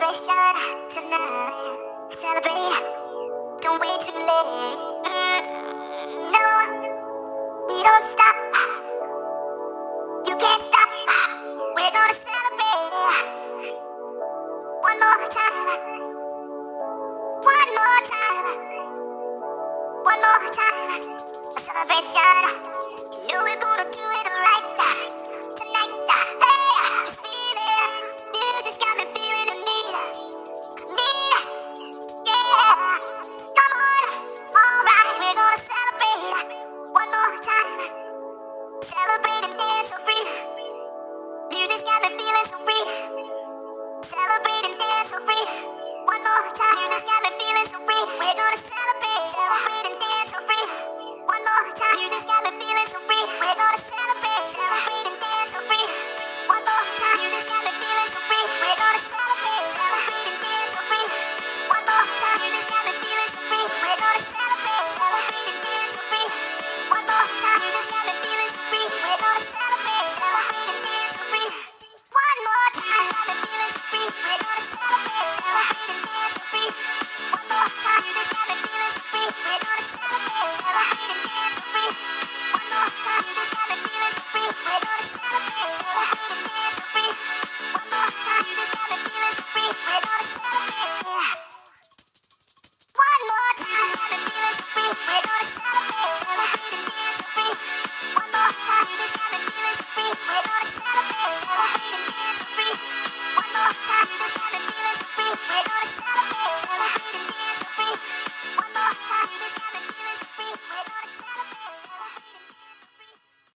celebration tonight. Celebrate, don't wait too late. No, we don't stop. You can't stop. We're gonna celebrate one more time. One more time. One more time. A celebration. You know we're gonna do it right. So free. Celebrate and dance so free. One more time. Music's got me